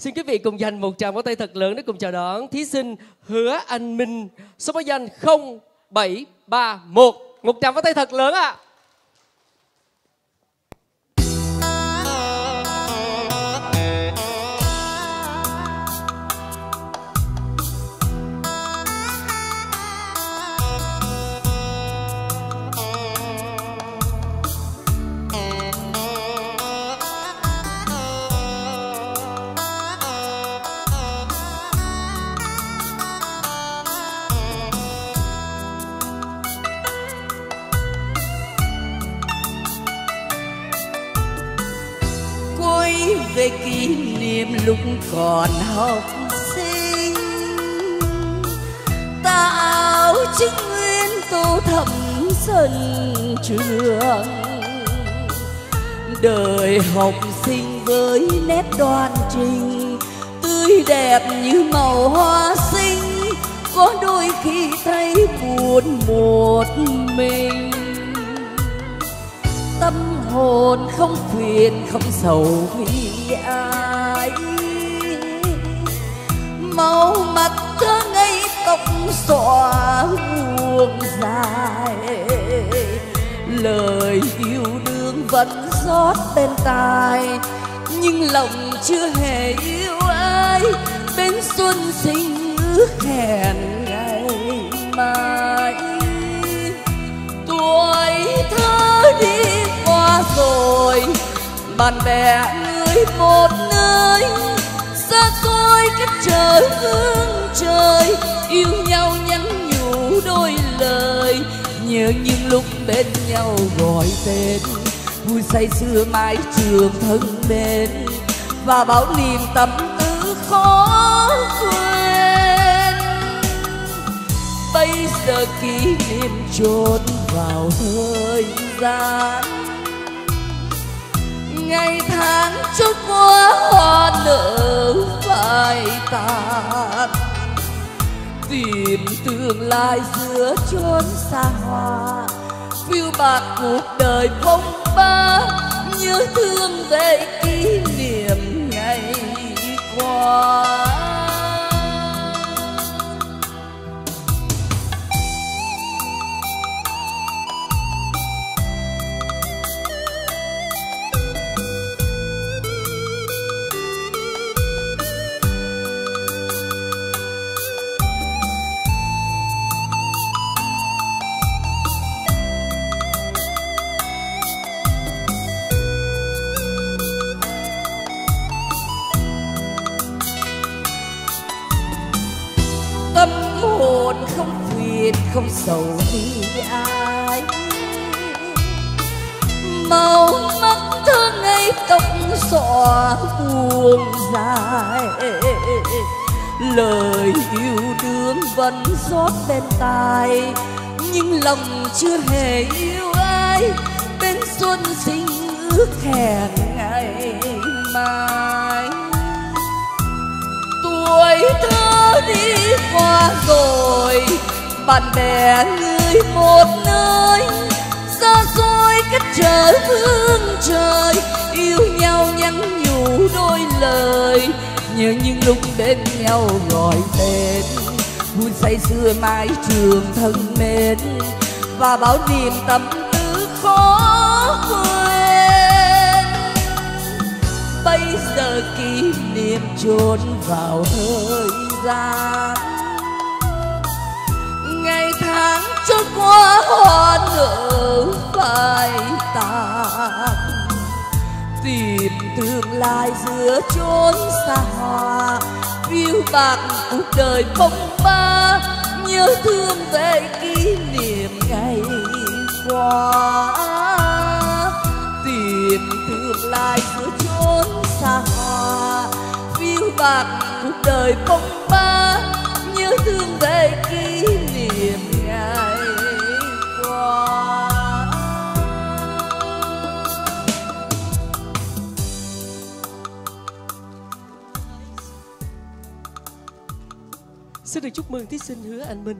Xin quý vị cùng dành một tràng pháo tay thật lớn để cùng chào đón thí sinh Hứa Anh Minh, số báo danh 0731. Một tràng pháo tay thật lớn ạ. À. về kỷ niệm lúc còn học sinh. Ta áo chính nguyên tô thắm sân trường. Đời học sinh với nét đoan trình, tươi đẹp như màu hoa sinh. Có đôi khi thấy buồn một mình. Tâm hồn không phiền không sầu vì ai. Màu mặt thơ ngây tóc xõa buông dài. Lời yêu đương vẫn rót bên tai, nhưng lòng chưa hề yêu ai. Bên xuân sinh ước hẹn bạn bè người một nơi. Xa xôi cách trời hướng trời, yêu nhau nhắn nhủ đôi lời. Nhớ những lúc bên nhau gọi tên, vui say xưa mãi trường thân bên. Và bao niềm tâm tư khó quên. Bây giờ kỷ niệm trốn vào thời gian ngày tháng chút qua hoa nở phai tàn. Tìm tương lai giữa chốn xa hoa, phiêu bạt cuộc đời bông ba nhớ thương về kỷ niệm ngày qua. Buồn, không phiền, không sầu vì ai? Màu mắt thương ngây tóc xõa buông dài. Lời yêu đương vẫn rót bên tai, nhưng lòng chưa hề yêu ai. Bên xuân sinh ước hẹn ngày mai. Tuổi thơ đi qua rồi. Bạn bè người một nơi, xa xôi cách trở phương trời. Yêu nhau nhắn nhủ đôi lời, nhớ những lúc bên nhau gọi tên. Vui say xưa mãi trường thân mến, và bao niềm tâm tư khó quên. Bây giờ kỷ niệm trốn vào hơi gian. Ngày tháng trôi qua, hoa nở phai tàn. Tìm tương lai giữa chốn xa hoa, phiêu bạc cuộc đời bông ba. Nhớ thương về kỷ niệm ngày qua. Tìm tương lai giữa chốn xa hoa, phiêu bạc cuộc đời bông ba như thương về kỷ niệm ngày qua. Xin được chúc mừng thí sinh Hứa Anh Minh.